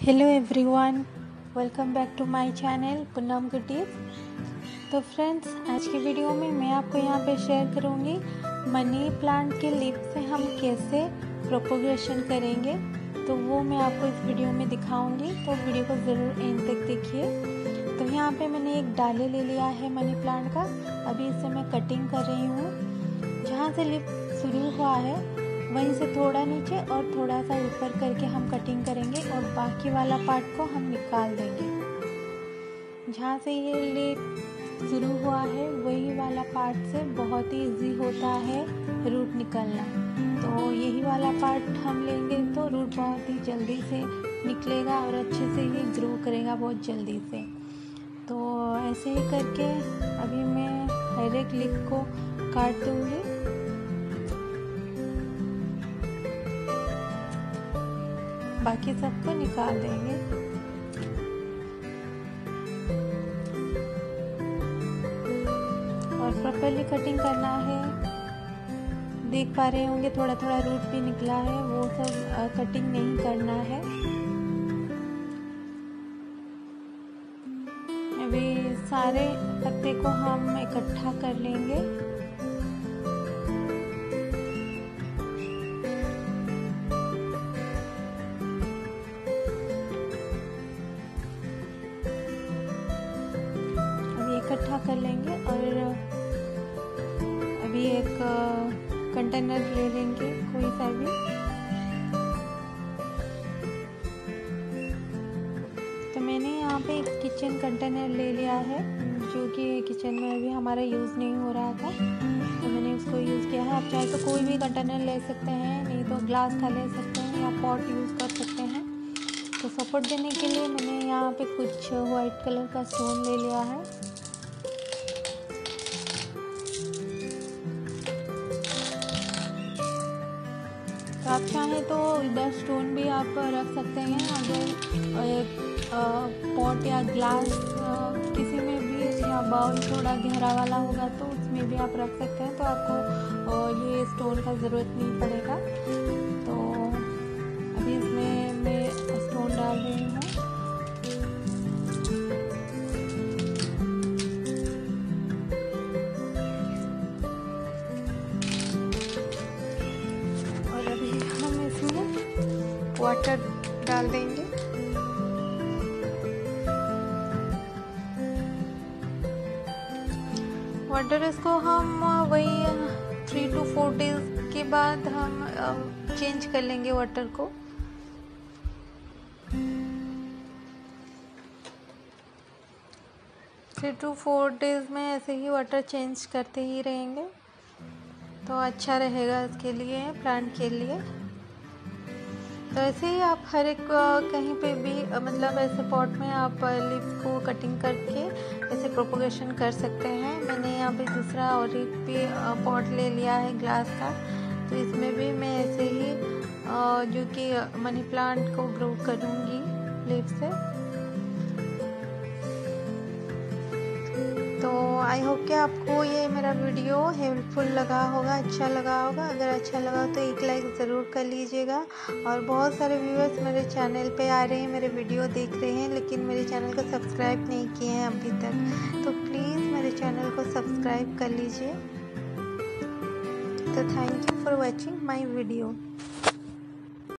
Hello everyone welcome back to my channel Poonam goodies तो friends आज की video में मैं आपको यहाँ पे शेयर करूँगी मनी प्लांट के लिप से हम कैसे प्रोपोगेशन करेंगे। तो वो मैं आपको इस वीडियो में दिखाऊँगी तो वीडियो को ज़रूर एंड तक देखिए। तो यहाँ पे मैंने एक डाले ले लिया है मनी प्लांट का। अभी इसे मैं कटिंग कर रही हूँ। जहाँ से लिप शुरू हुआ है वहीं से थोड़ा नीचे और थोड़ा सा ऊपर करके हम कटिंग करेंगे और बाकी वाला पार्ट को हम निकाल देंगे। जहाँ से ये लिप शुरू हुआ है, वही वाला पार्ट से बहुत ही इजी होता है रूट निकलना। तो यही वाला पार्ट हम लेंगे तो रूट बहुत ही जल्दी से निकलेगा और अच्छे से ये ग्रो करेगा बहुत जल्दी से। तो ऐसे ही करके अभी मैं हर एक लिप को काट दूँगी बाकी सबको निकाल देंगे। और प्रॉपरली कटिंग करना है। देख पा रहे होंगे थोड़ा थोड़ा रूट भी निकला है, वो सब कटिंग नहीं करना है। अभी सारे पत्ते को हम इकट्ठा कर लेंगे। कर लेंगे और, अभी एक कंटेनर ले लेंगे, कोई सा भी। तो मैंने यहाँ पे एक किचन कंटेनर ले लिया है, जो कि किचन में अभी हमारा यूज़ नहीं हो रहा था। तो मैंने उसको यूज़ किया है। आप चाहे तो कोई भी कंटेनर ले सकते हैं, नहीं तो ग्लास का ले सकते हैं या पॉट यूज़ कर सकते हैं। तो सपोर्ट देने के लिए मैंने यहाँ पे कुछ वाइट कलर का स्टोन ले लिया है। आप चाहें तो इधर स्टोन भी आप रख सकते हैं। अगर एक पॉट या ग्लास किसी में भी या बाउल थोड़ा गहरा वाला होगा तो उसमें भी आप रख सकते हैं। तो आपको ये स्टोन का ज़रूरत नहीं पड़ेगा। तो अभी इसमें वाटर डाल देंगे। वाटर इसको हम वही थ्री टू फोर डेज़ के बाद हम चेंज कर लेंगे वाटर को। थ्री टू फोर डेज़ में ऐसे ही वाटर चेंज करते ही रहेंगे। तो अच्छा रहेगा इसके लिए प्लांट के लिए। तो ऐसे ही आप हर एक कहीं पे भी मतलब ऐसे पॉट में आप लिप को कटिंग करके ऐसे प्रोपोगेशन कर सकते हैं। मैंने यहाँ पे दूसरा और एक भी पॉट ले लिया है ग्लास का। तो इसमें भी मैं ऐसे ही जो कि मनी प्लांट को ग्रो करूँगी लिप से। तो आई होप कि आपको ये मेरा वीडियो हेल्पफुल लगा होगा अच्छा लगा होगा। अगर अच्छा लगा तो एक लाइक ज़रूर कर लीजिएगा। और बहुत सारे व्यूअर्स मेरे चैनल पे आ रहे हैं, मेरे वीडियो देख रहे हैं, लेकिन मेरे चैनल को सब्सक्राइब नहीं किए हैं अभी तक। तो प्लीज़ मेरे चैनल को सब्सक्राइब कर लीजिए। तो thank you for watching my video